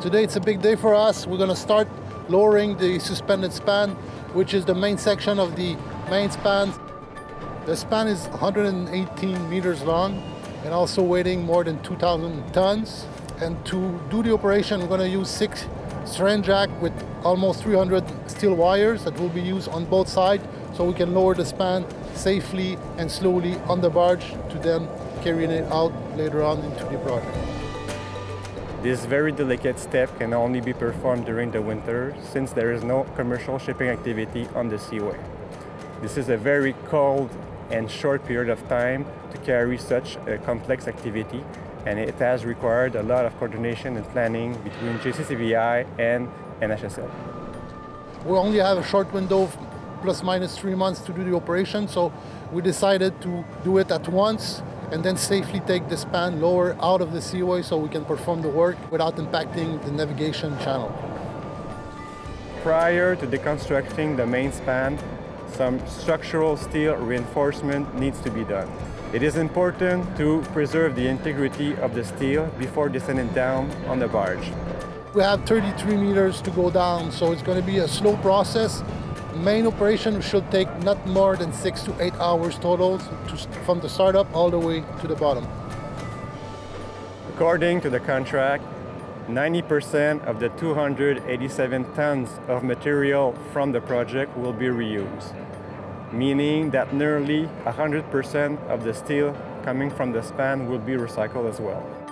Today it's a big day for us. We're going to start lowering the suspended span, which is the main section of the main span. The span is 118 meters long and also weighing more than 2,000 tons. And to do the operation, we're going to use six strand jack with almost 300 steel wires that will be used on both sides so we can lower the span safely and slowly on the barge to then carrying it out later on into the project. This very delicate step can only be performed during the winter since there is no commercial shipping activity on the seaway. This is a very cold and short period of time to carry such a complex activity and it has required a lot of coordination and planning between JCCBI and NHSL. We only have a short window plus minus three months to do the operation so we decided to do it at once and then safely take the span lower out of the seaway so we can perform the work without impacting the navigation channel. Prior to deconstructing the main span, some structural steel reinforcement needs to be done. It is important to preserve the integrity of the steel before descending down on the barge. We have 33 meters to go down, so it's going to be a slow process main operation should take not more than six to eight hours total to, from the startup all the way to the bottom. According to the contract, 90% of the 287 tons of material from the project will be reused, meaning that nearly 100% of the steel coming from the span will be recycled as well.